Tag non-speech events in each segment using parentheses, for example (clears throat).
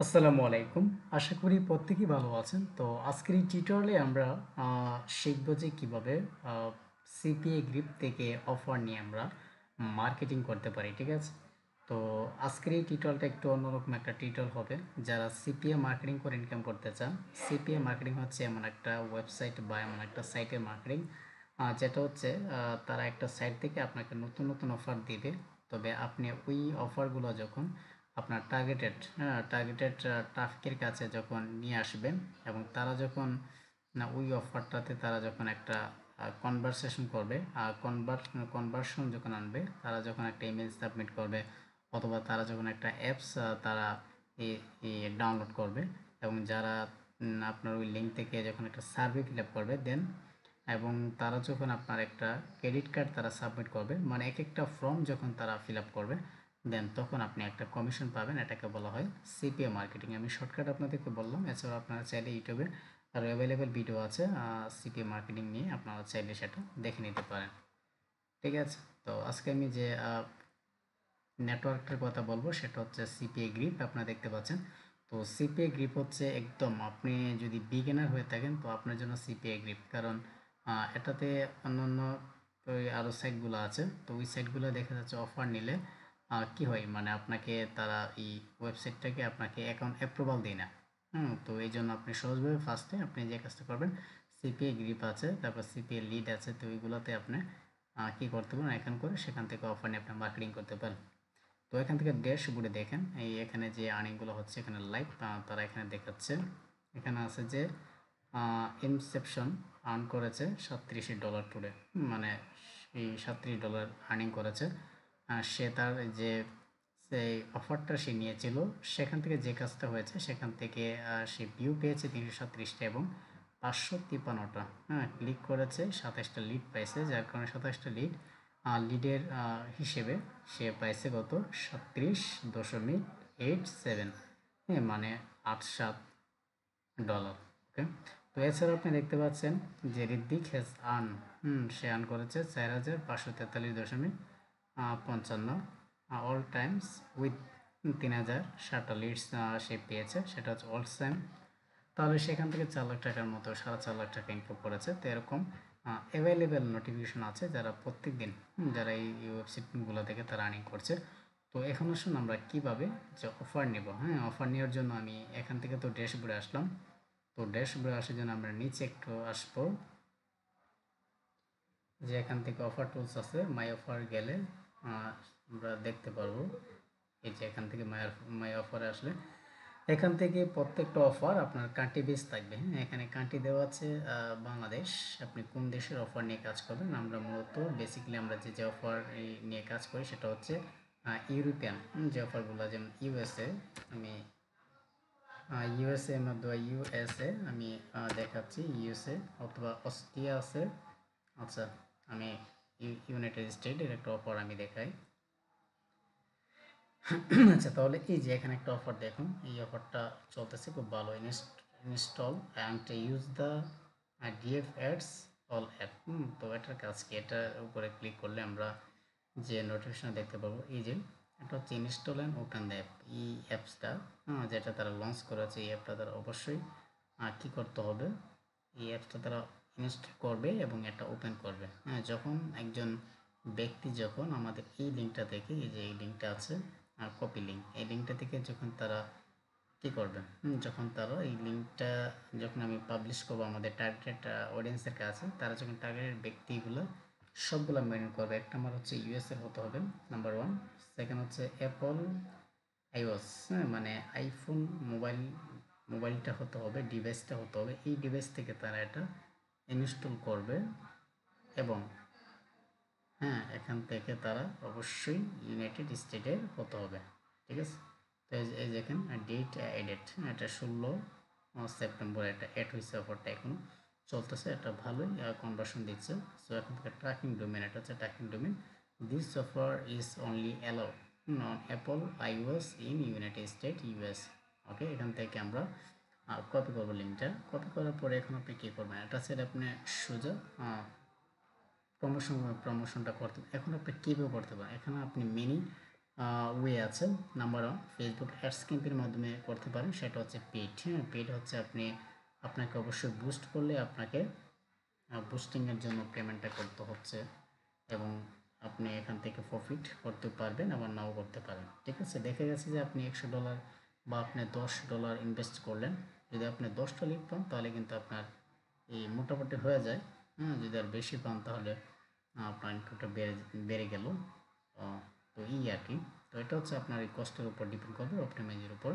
আসসালামু আলাইকুম। আশা করি প্রত্যেকেই ভালো আছেন। তো আজকের এই টিউটোরিয়ালে আমরা শিখব যে কীভাবে সিপিএ গ্রিপ থেকে অফার নিয়ে আমরা মার্কেটিং করতে পারি, ঠিক আছে? তো আজকের এই টিউটোরিয়ালটা একটু অন্যরকম একটা টিউটোরিয়াল হবে। যারা সিপিএ মার্কেটিং করে ইনকাম করতে চান সিপিএ মার্কেটিং হচ্ছে এমন একটা ওয়েবসাইট বা এমন একটা সাইটের মার্কেটিং যেটা হচ্ছে তারা একটা সাইট থেকে আপনাকে নতুন নতুন অফার দিবে। তবে আপনি ওই অফারগুলো যখন আপনার টার্গেটেড টার্গেটেড ট্রাফিকের কাছে যখন নিয়ে আসবেন এবং তারা যখন, না, ওই অফারটাতে তারা যখন একটা কনভারসেশন করবে, আর কনভার কনভার্সন যখন আনবে, তারা যখন একটা ইমেল সাবমিট করবে অথবা তারা যখন একটা অ্যাপস তারা ডাউনলোড করবে এবং যারা আপনার ওই লিঙ্ক থেকে যখন একটা সার্ভে ফিল আপ করবে দেন এবং তারা যখন আপনার একটা ক্রেডিট কার্ড তারা সাবমিট করবে মানে এক একটা ফর্ম যখন তারা ফিল আপ করবে দেন তখন আপনি একটা কমিশন পাবেন, এটাকে বলা হয় সিপিএ মার্কেটিং। আমি শর্টকাট আপনাদেরকে বললাম এছাড়াও আপনারা চাইলে ইউটিউবে আর অ্যাভেলেবেল ভিডিও আছে সিপিএ মার্কেটিং নিয়ে আপনারা চাইলে সেটা দেখে নিতে পারেন। ঠিক আছে? তো আজকে আমি যে নেটওয়ার্কটার কথা বলব, সেটা হচ্ছে সিপিএ গ্রিপ আপনারা দেখতে পাচ্ছেন। তো সিপিএ গ্রিপ হচ্ছে একদম, আপনি যদি বিগিনার হয়ে থাকেন, তো আপনার জন্য সিপিএ গ্রিপ কারণ এটাতে অন্যান্য আরও সাইটগুলো আছে, তো ওই সাইটগুলো দেখা যাচ্ছে অফার নিলে কি হয়? মানে আপনাকে তারা এই ওয়েবসাইটটাকে আপনাকে অ্যাকাউন্ট অ্যাপ্রুভাল দেয় না। হুম, তো এই জন্য আপনি সহজভাবে ফার্স্টে আপনি যে কাজটা করবেন সিপিএ গ্রিপ আছে, তারপর সিপিএ লিড আছে, তো ওইগুলোতে আপনি কি করতে পারেন এখান করে সেখান থেকে অফার নিয়ে আপনি মার্কেটিং করতে পারেন তো এখান থেকে ড্যাশবোর্ডে দেখেন, এই এখানে যে আর্নিংগুলো হচ্ছে এখানে লাইভ তারা এখানে দেখাচ্ছে। এখানে আছে যে ইনসেপশন আর্ন করেছে সাতত্রিশ ডলার টুডে মানে এই সাতত্রিশ ডলার আর্নিং করেছে। সে তার যে সেই অফারটা সে নিয়েছিল, সেখান থেকে যে কাজটা হয়েছে, সেখান থেকে সে ভিউ পেয়েছে তিনশো সাতত্রিশটা এবং পাঁচশো তিপ্পান্নটা। হ্যাঁ ক্লিক করেছে, সাতাশটা লিড পাইছে, যার কারণে সাতাশটা লিড লিডের হিসেবে সে পাইছে কত? সাতত্রিশ দশমিক এইট সেভেন। হ্যাঁ মানে আট সাত ডলার, ওকে? তো এছাড়া আপনি দেখতে পাচ্ছেন যে ঋদ্দিক হ্যাজ আর্ন হুম, সে আর্ন করেছে চার হাজার পাঁচশো তেতাল্লিশ দশমিক পঞ্চান্ন অল টাইমস উইথ তিন হাজার ষাটটা লিডস সে পেয়েছে সেটা হচ্ছে অল টাইম তাহলে সেখান থেকে চার লাখ টাকার মতো সাড়ে চার লাখ টাকা ইনকাম করেছে। তো এরকম অ্যাভেলেবেল নোটিফিকেশন আছে যারা প্রত্যেক দিন হুম, যারা এই ওয়েবসাইটগুলো থেকে তারা আর্নিং করছে। তো এখন আসুন আমরা কীভাবে যে অফার নেব হ্যাঁ অফার নেওয়ার জন্য আমি এখান থেকে তো ড্যাশবোর্ডে আসলাম। তো ড্যাশবোর্ডে আসার জন্য আমরা নিচে একটু আসব। যে এখান থেকে অফার টুলস আছে মাই অফার গেলে আমরা দেখতে পারব। এই যে এখান থেকে মাই মাই অফারে আসলে। এখান থেকে প্রত্যেকটা অফার আপনার কান্ট্রি বেস থাকবে হ্যাঁ? এখানে কান্ট্রি দেওয়া আছে বাংলাদেশ। আপনি কোন দেশের অফার নিয়ে কাজ করবেন? আমরা মূলত বেসিক্যালি আমরা যে যে অফার নিয়ে কাজ করি সেটা হচ্ছে ইউরোপিয়ান। যে অফারগুলো যেমন ইউএসএ আমি ইউএসএ এর মধ্যে ইউএসএ আমি দেখাচ্ছি ইউএসএ অথবা অস্ট্রিয়া আছে। আচ্ছা আমি ইউনাইটেড স্টেট স্টেটের একটা অফার আমি দেখাই। (clears throat) আচ্ছা তাহলে এই যে এখানে একটা অফার দেখুন, এই অফারটা চলতেছে, খুব ভালো। Install and use the DF ads all app তো এটার কাজ কি? এটার উপরে ক্লিক করলে আমরা যে নোটিফিকেশন দেখতে পাবো, এই যে, এটা হচ্ছে install and open the app এই অ্যাপসটা যেটা তারা লঞ্চ করেছে, এই অ্যাপটা তারা অবশ্যই কি করতে হবে? এই অ্যাপসটা তারা ইনস্টল করবে এবং এটা ওপেন করবে। হ্যাঁ যখন একজন ব্যক্তি যখন আমাদের এই লিঙ্কটা থেকে এই যে এই লিঙ্কটা আছে, আর কপি লিঙ্ক এই লিঙ্কটা থেকে যখন তারা কী করবে? যখন তারা এই লিঙ্কটা যখন আমি পাবলিশ করব আমাদের টার্গেট অডিয়েন্সের কাছে, তারা যখন টার্গেটেড ব্যক্তিগুলো সবগুলো মেনটেন করবে এক নম্বর হচ্ছে ইউএসএর হতে হবে নাম্বার ওয়ান সেকেন্ড হচ্ছে অ্যাপল আইওএস হ্যাঁ মানে আইফোন মোবাইল মোবাইলটা হতে হবে ডিভাইসটা হতে হবে। এই ডিভাইস থেকে তারা এটা ইনস্টল করবে এবং হ্যাঁ এখান থেকে তারা অবশ্যই ইউনাইটেড স্টেটের হতে হবে, ঠিক আছে? তো এই যে- ডেট এডেট এটা ষোলো সেপ্টেম্বর এটা এড হয়েছে অফারটা এখনও চলতেছে, এটা ভালোই কনভার্সন দিচ্ছে। সো এখন থেকে ট্র্যাকিং ডোমেন এটা হচ্ছে tracking domain this offer is only allow non Apple iOS in United State US okay এখান থেকে আমরা কপি করব লিঙ্কটা। কপি করার পরে এখন আপনি কী করবেন? এটা আপনি সোজা প্রমোশন প্রমোশনটা করতে। এখন আপনি কীভাবে করতে পারেন? এখানে আপনি মিনি ওয়ে আছে। নাম্বার ওয়ান ফেসবুক অ্যাডস ক্যাম্পের মাধ্যমে করতে পারেন। সেটা হচ্ছে পেড হ্যাঁ পেড হচ্ছে আপনি, আপনাকে অবশ্যই বুস্ট করলে আপনাকে বুস্টিংয়ের জন্য পেমেন্টটা করতে হচ্ছে এবং আপনি এখান থেকে প্রফিট করতে পারবেন আবার নাও করতে পারেন। ঠিক আছে? দেখা গেছে যে আপনি একশো ডলার বা আপনি দশ ডলার ইনভেস্ট করলেন। যদি আপনি দশটা লিড পান, তাহলে কিন্তু আপনার এই মোটামুটি হয়ে যায়। হ্যাঁ যদি আর বেশি পান, তাহলে আপনার ইনকামটা বেড়ে বেড়ে গেল। তো এই আর কি। তো এটা হচ্ছে আপনার এই কস্টের উপর ডিপেন্ড করবে অপটিমাইজের উপর।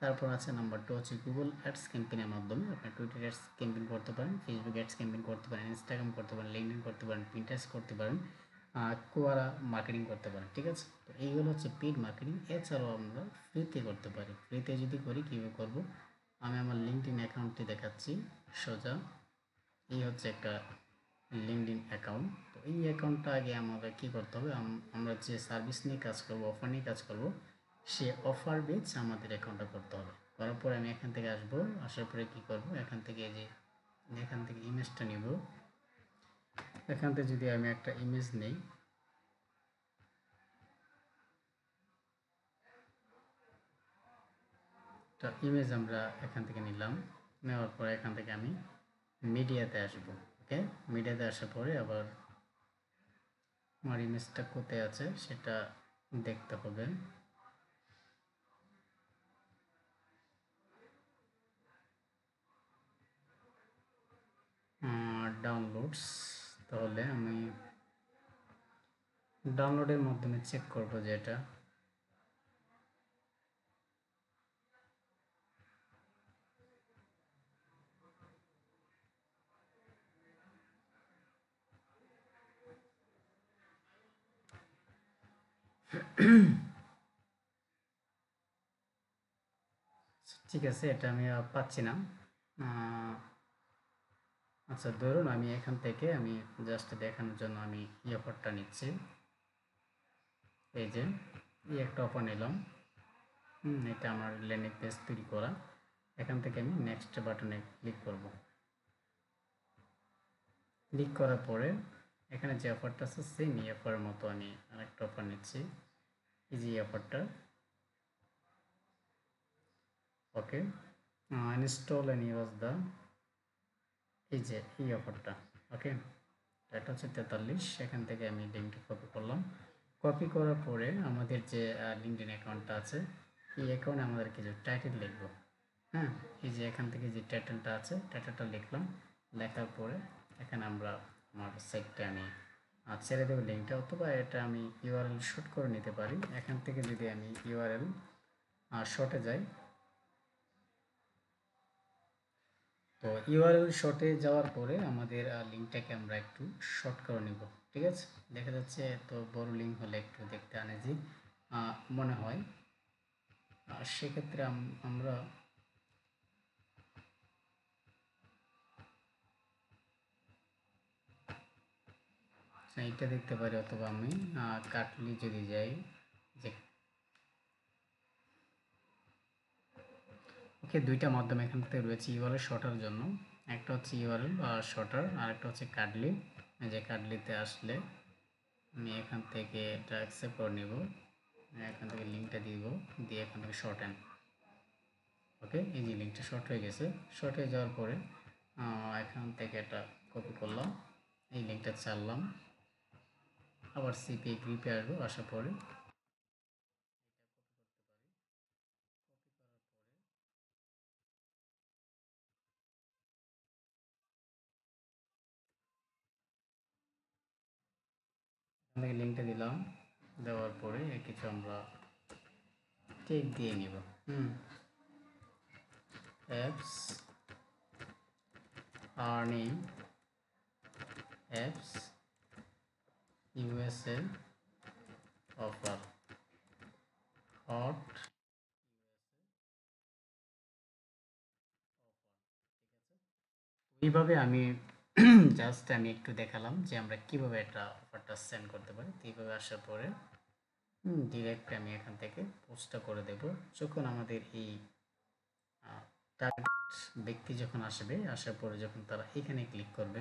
তারপর আছে নাম্বার টু হচ্ছে গুগল অ্যাডস ক্যাম্পেনের মাধ্যমে। আপনি টুইটার অ্যাডস ক্যাম্পেইন করতে পারেন ফেসবুক অ্যাডস ক্যাম্পেইন করতে পারেন ইনস্টাগ্রাম করতে পারেন লিঙ্কডিন করতে পারেন পিন্টারেস্ট করতে পারেন কোয়ারা মার্কেটিং করতে পারেন, ঠিক আছে? তো এইগুলো হচ্ছে পেড মার্কেটিং এছাড়াও আমরা ফ্রিতে করতে পারি। ফ্রিতে যদি করি, কীভাবে করব? আমি আমার লিঙ্কডিন অ্যাকাউন্টটি দেখাচ্ছি, সোজা। এই হচ্ছে একটা লিঙ্কডিন অ্যাকাউন্ট তো এই অ্যাকাউন্টটা আগে আমাদের কী করতে হবে? আমরা যে সার্ভিস নিয়ে কাজ করব অফার নিয়ে কাজ করব, সে অফার বেচ আমাদের অ্যাকাউন্টটা করতে হবে। করার পরে আমি এখান থেকে আসব, আসার পরে কী করব? এখান থেকে যে, এখান থেকে ইমেজটা নিব। এখান থেকে যদি আমি একটা ইমেজ নেই তো ইমেজ আমরা এখান থেকে নিলাম। নেওয়ার পরে এখান থেকে আমি মিডিয়াতে আসব ওকে মিডিয়াতে আসার পরে আবার আমার ইমেজটা কোথায় আছে সেটা দেখতে হবে। ডাউনলোডস তাহলে আমি ডাউনলোডের মাধ্যমে চেক করব যে এটা (clears throat) ঠিক আছে, এটা আমি পাচ্ছি না। আচ্ছা ধরুন আমি এখান থেকে আমি জাস্ট দেখানোর জন্য আমি ই অফারটা নিচ্ছি। এই যে, এই একটা অফার নিলাম। এটা আমার ল্যান্ডিং পেজ তৈরি করা। এখান থেকে আমি নেক্সট বাটনে ক্লিক করব। ক্লিক করার পরে এখানে যে অফারটা আছে সেম অফারের মতো আমি আরেকটা অফার নিচ্ছি। যে অফারটা okay install and use the এই যে এই অফারটা ওকে এটা হচ্ছে তেতাল্লিশ। সেখান থেকে আমি লিঙ্কটি কপি করলাম। কপি করার পরে আমাদের যে লিঙ্কডিন অ্যাকাউন্টটা আছে, এই অ্যাকাউন্টে আমাদের কিছু টাইটেল লিখব। হ্যাঁ? এই যে এখান থেকে যে টাইটেলটা আছে টাইটেলটা লিখলাম। লেখার পরে এখানে আমরা আমার সাইটটা আমি ছেড়ে দেবো লিঙ্কটা অথবা এটা আমি ইউআরএল শর্ট করে নিতে পারি। এখান থেকে যদি আমি ইউআরএল শর্টে যাই, তো ইউআরএল শর্টে যাওয়ার পরে আমাদের লিঙ্কটাকে আমরা একটু শর্ট করে নিব, ঠিক আছে? দেখা যাচ্ছে তো বড় লিঙ্ক হলে একটু দেখতে আনেজি মনে হয়। সেক্ষেত্রে আমরা এইটা দেখতে পারি অথবা আমি কাটলি যদি যাই, যে ওকে দুইটা মাধ্যম এখান থেকে রয়েছে ইউআরএল শর্টার জন্য। একটা হচ্ছে ইউআরএল শর্টার আর একটা হচ্ছে কার্ডলি যে কার্ডলিতে আসলে আমি এখান থেকে এটা অ্যাকসেপ্ট করে নেব। এখান থেকে লিঙ্কটা দিব, দিয়ে এখান থেকে শর্ট অ্যান্ড ওকে, এই যে লিঙ্কটা শর্ট হয়ে গেছে। শর্ট হয়ে যাওয়ার পরে এখান থেকে এটা কপি করলাম। এই লিঙ্কটা চাললাম আবার সিপিএ গ্রিপে আসব আসার পরে। থেকে লিঙ্কটা দিলাম দেওয়ার পরে কিছু আমরা টেক দিয়ে নিব। হুম। Apps earning apps USA offer hot এইভাবে আমি (clears throat) জাস্ট আমি একটু দেখালাম যে আমরা কীভাবে এটা অফারটা সেন্ড করতে পারি। তো এইভাবে আসার পরে ডিরেক্ট আমি এখান থেকে পোস্টটা করে দেব। যখন আমাদের এই টার্গেট ব্যক্তি যখন আসবে, আসার পরে যখন তারা এখানে ক্লিক করবে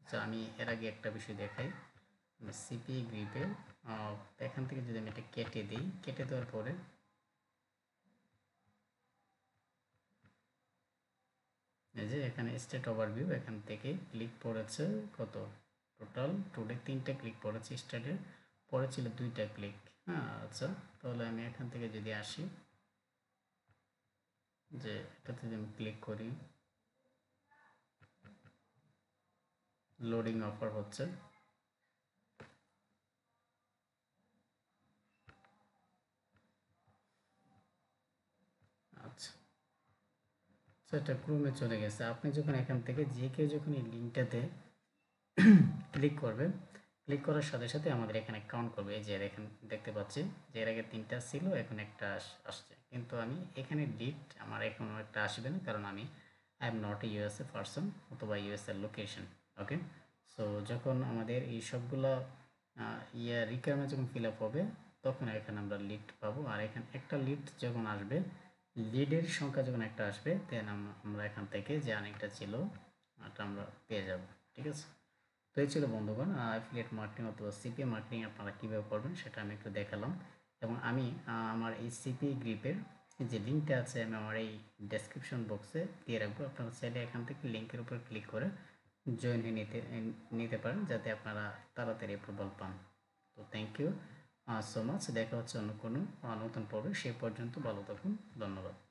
আচ্ছা আমি এর আগে একটা বিষয় দেখাই। সিপি গ্রিপে এখান থেকে যদি আমি এটা কেটে দিই, কেটে দেওয়ার পরে এই যে এখানে স্টেট ওভারভিউ এখান থেকে ক্লিক পড়েছে কত? টোটাল টুডে তিনটা ক্লিক পড়েছে স্টেটে পরে ছিল দুইটা ক্লিক হ্যাঁ আচ্ছা তাহলে আমি এখান থেকে যদি আসি, যে এটাতে যদি আমি ক্লিক করি লোডিং অফার হচ্ছে আচ্ছা তো এটা ক্রোমে চলে গেছে। আপনি যখন এখান থেকে যে কেউ যখন এই লিঙ্কটাতে ক্লিক করবে ক্লিক করার সাথে সাথে আমাদের এখানে কাউন্ট করবে। এই যে এখানে, দেখতে পাচ্ছি যে এর আগে তিনটা ছিল, এখন একটা আসছে। কিন্তু আমি এখানে লিড আমার এখনও একটা আসবে না, কারণ আমি I am not a USA person অথবা ইউএসএ লোকেশন ওকে সো যখন আমাদের এই সবগুলো ইয়ে রিকোয়ারমেন্ট যখন ফিল আপ হবে, তখন এখানে আমরা লিড পাবো। আর এখানে, একটা লিড যখন আসবে লিডের সংখ্যা যখন একটা আসবে দেন আমরা এখান থেকে যে অনেকটা ছিল ওটা আমরা পেয়ে যাব, ঠিক আছে? তো এই ছিল বন্ধুগণ অ্যাফিলিয়েট মার্কেটিং অথবা সিপিএ মার্কেটিং আপনারা কীভাবে করবেন সেটা আমি একটু দেখালাম। এবং আমি আমার এই সিপিএ গ্রিপের যে লিঙ্কটা আছে, আমি আমার এই ডেসক্রিপশন বক্সে দিয়ে রাখব। আপনারা চাইলে এখান থেকে লিঙ্কের উপর ক্লিক করে জয়েন হয়ে নিতে নিতে পারেন, যাতে আপনারা তাড়াতাড়ি অ্যাপ্রুভাল পান। তো থ্যাংক ইউ সো মাচ দেখা হচ্ছে অন্য কোনো নতুন পর্বে। সে পর্যন্ত ভালো থাকুন। ধন্যবাদ।